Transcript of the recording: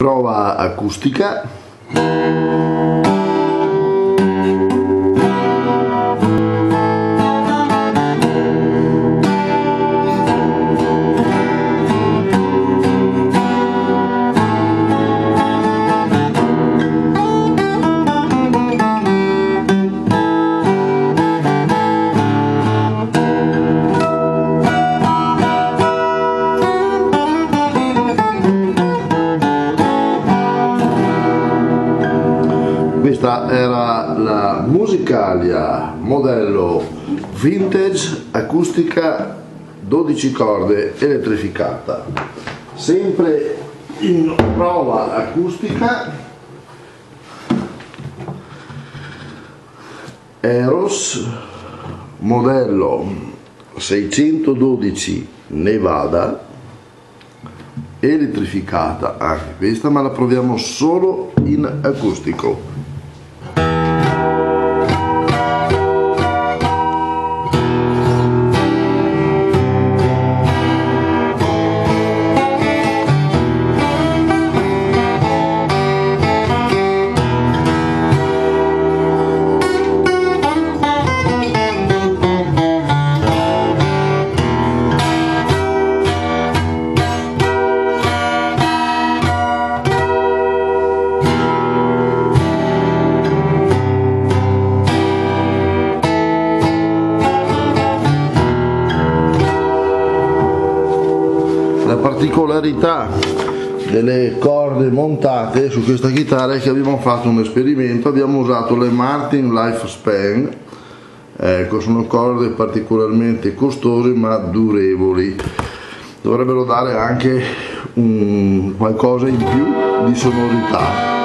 prova acustica questa era la Musicalia modello vintage acustica 12 corde elettrificata. Sempre in prova acustica. Eros modello 612 Nevada elettrificata anche questa ma la proviamo solo in acustico la particolarità delle corde montate su questa chitarra è che abbiamo fatto un esperimento abbiamo usato le Martin Lifespan ecco sono corde particolarmente costose ma durevoli. Dovrebbero dare anche un qualcosa in più di sonorità